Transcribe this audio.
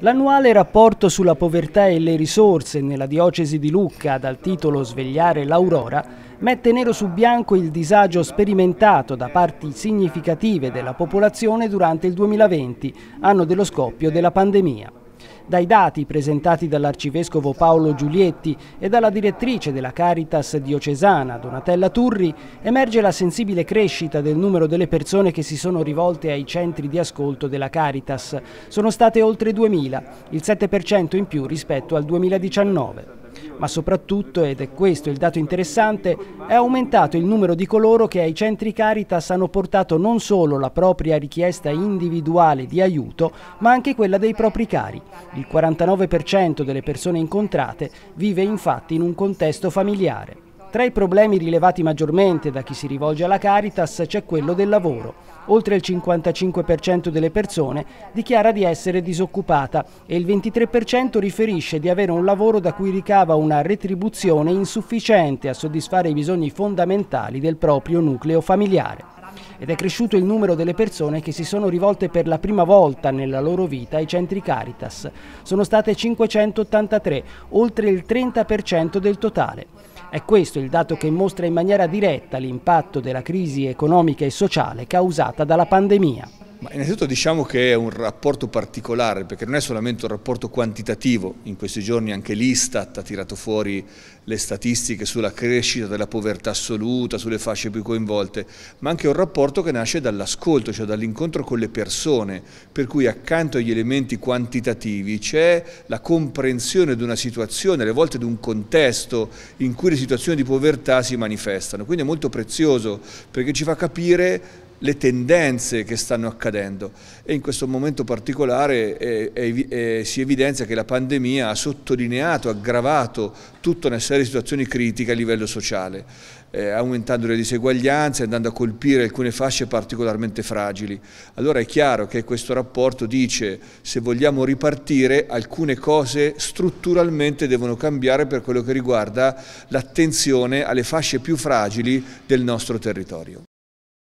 L'annuale rapporto sulla povertà e le risorse nella diocesi di Lucca dal titolo Svegliare l'Aurora mette nero su bianco il disagio sperimentato da parti significative della popolazione durante il 2020, anno dello scoppio della pandemia. Dai dati presentati dall'arcivescovo Paolo Giulietti e dalla direttrice della Caritas diocesana Donatella Turri emerge la sensibile crescita del numero delle persone che si sono rivolte ai centri di ascolto della Caritas. Sono state oltre 2.000, il 7% in più rispetto al 2019 ma soprattutto, ed è questo il dato interessante, è aumentato il numero di coloro che ai centri Caritas hanno portato non solo la propria richiesta individuale di aiuto, ma anche quella dei propri cari. Il 49% delle persone incontrate vive infatti in un contesto familiare. Tra i problemi rilevati maggiormente da chi si rivolge alla Caritas c'è quello del lavoro. Oltre il 55% delle persone dichiara di essere disoccupata e il 23% riferisce di avere un lavoro da cui ricava una retribuzione insufficiente a soddisfare i bisogni fondamentali del proprio nucleo familiare ed è cresciuto il numero delle persone che si sono rivolte per la prima volta nella loro vita ai centri Caritas. Sono state 583, oltre il 30% del totale. È questo il dato che mostra in maniera diretta l'impatto della crisi economica e sociale causata dalla pandemia. Ma innanzitutto diciamo che è un rapporto particolare perché non è solamente un rapporto quantitativo, in questi giorni anche l'Istat ha tirato fuori le statistiche sulla crescita della povertà assoluta, sulle fasce più coinvolte, ma anche un rapporto che nasce dall'ascolto, cioè dall'incontro con le persone, per cui accanto agli elementi quantitativi c'è la comprensione di una situazione, alle volte di un contesto in cui le situazioni di povertà si manifestano, quindi è molto prezioso perché ci fa capire le tendenze che stanno accadendo e in questo momento particolare è, è, è, si evidenzia che la pandemia ha sottolineato, aggravato tutta una serie di situazioni critiche a livello sociale, eh, aumentando le diseguaglianze, andando a colpire alcune fasce particolarmente fragili. Allora è chiaro che questo rapporto dice se vogliamo ripartire alcune cose strutturalmente devono cambiare per quello che riguarda l'attenzione alle fasce più fragili del nostro territorio.